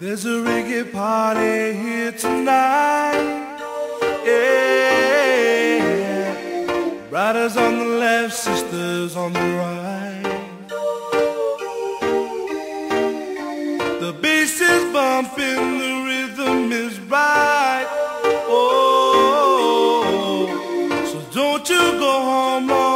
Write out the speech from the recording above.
There's a reggae party here tonight. Yeah. Brothers on the left, sisters on the right. The bass is bumping, the rhythm is right. Oh, so don't you go home. Oh.